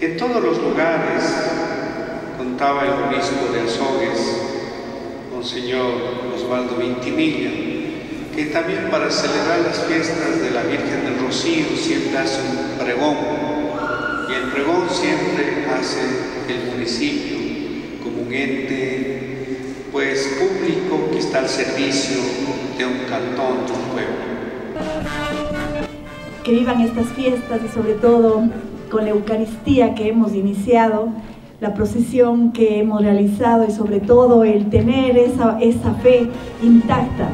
En todos los lugares, contaba el obispo de Azogues, Monseñor Osvaldo Vintimilla, que también para celebrar las fiestas de la Virgen del Rocío siempre hace un pregón, y el pregón siempre hace el municipio como un ente pues público que está al servicio de un cantón, de un pueblo. Que vivan estas fiestas y sobre todo con la Eucaristía que hemos iniciado, la procesión que hemos realizado y sobre todo el tener esa, esa fe intacta,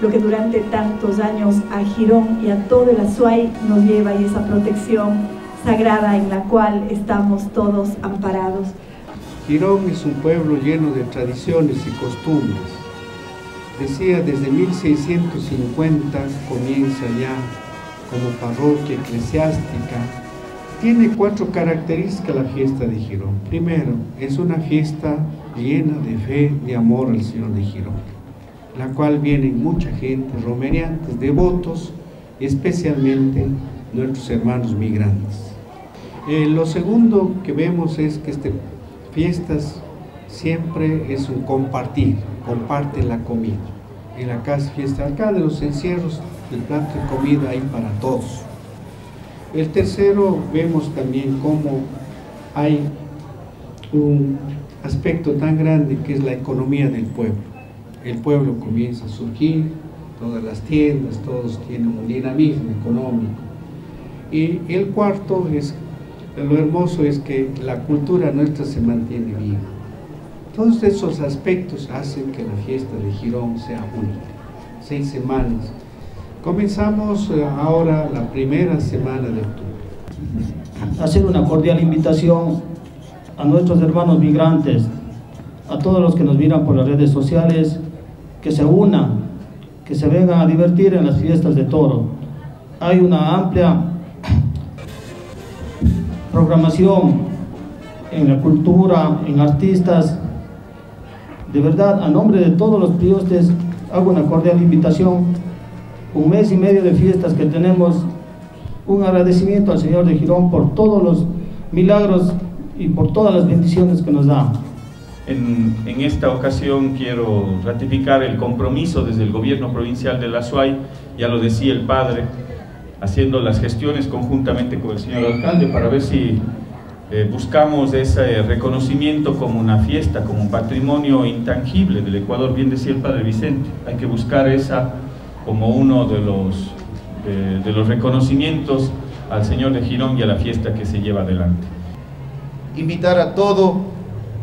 lo que durante tantos años a Girón y a todo el Azuay nos lleva y esa protección sagrada en la cual estamos todos amparados. Girón es un pueblo lleno de tradiciones y costumbres. Decía, desde 1650 comienza ya como parroquia eclesiástica tiene cuatro características la fiesta de Girón. Primero, es una fiesta llena de fe, y amor al Señor de Girón, la cual vienen mucha gente, romeriantes, devotos, especialmente nuestros hermanos migrantes. Eh, lo segundo que vemos es que estas fiestas siempre es un compartir, comparte la comida. En la casa fiesta acá de los encierros, el plato de comida hay para todos. El tercero, vemos también cómo hay un aspecto tan grande que es la economía del pueblo. El pueblo comienza a surgir, todas las tiendas, todos tienen un dinamismo económico. Y el cuarto es, lo hermoso es que la cultura nuestra se mantiene viva. Todos esos aspectos hacen que la fiesta de Girón sea única. Seis semanas Comenzamos eh, ahora la primera semana de octubre. Hacer una cordial invitación a nuestros hermanos migrantes, a todos los que nos miran por las redes sociales, que se unan, que se vengan a divertir en las fiestas de toro. Hay una amplia programación en la cultura, en artistas. De verdad, a nombre de todos los priostes, hago una cordial invitación un mes y medio de fiestas que tenemos, un agradecimiento al Señor de Girón por todos los milagros y por todas las bendiciones que nos da. En, en, esta ocasión quiero ratificar el compromiso desde el gobierno provincial de La Suay, ya lo decía el padre, haciendo las gestiones conjuntamente con el señor alcalde para ver si eh, buscamos ese reconocimiento como una fiesta, como un patrimonio intangible del Ecuador, bien decía el padre Vicente, hay que buscar esa como uno de los, de, los reconocimientos al Señor de Girón y a la fiesta que se lleva adelante. Invitar a todo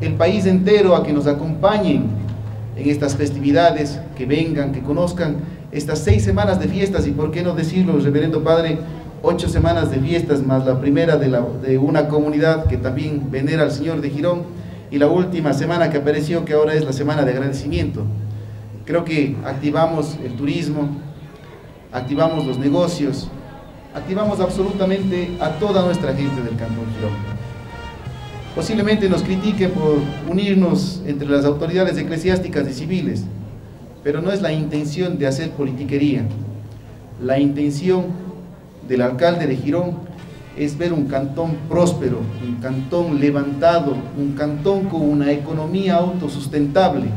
el país entero a que nos acompañen en estas festividades, que vengan, que conozcan estas seis semanas de fiestas y por qué no decirlo, reverendo Padre, ocho semanas de fiestas más la primera de, la, de una comunidad que también venera al Señor de Girón y la última semana que apareció que ahora es la semana de agradecimiento. Creo que activamos el turismo, activamos los negocios, activamos absolutamente a toda nuestra gente del Cantón Girón. Posiblemente nos critiquen por unirnos entre las autoridades eclesiásticas y civiles, pero no es la intención de hacer politiquería. La intención del alcalde de Girón es ver un cantón próspero, un cantón levantado, un cantón con una economía autosustentable,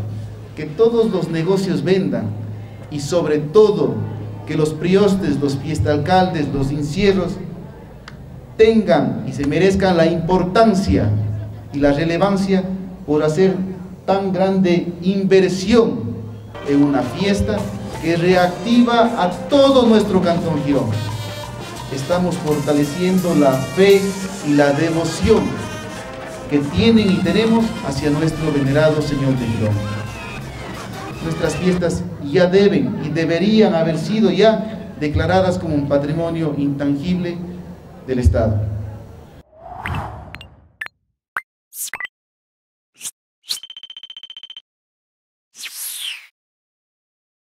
que todos los negocios vendan y sobre todo que los priostes, los fiestalcaldes, los incierros tengan y se merezcan la importancia y la relevancia por hacer tan grande inversión en una fiesta que reactiva a todo nuestro Cantón Girón. Estamos fortaleciendo la fe y la devoción que tienen y tenemos hacia nuestro venerado Señor de Girón nuestras fiestas ya deben y deberían haber sido ya declaradas como un patrimonio intangible del Estado.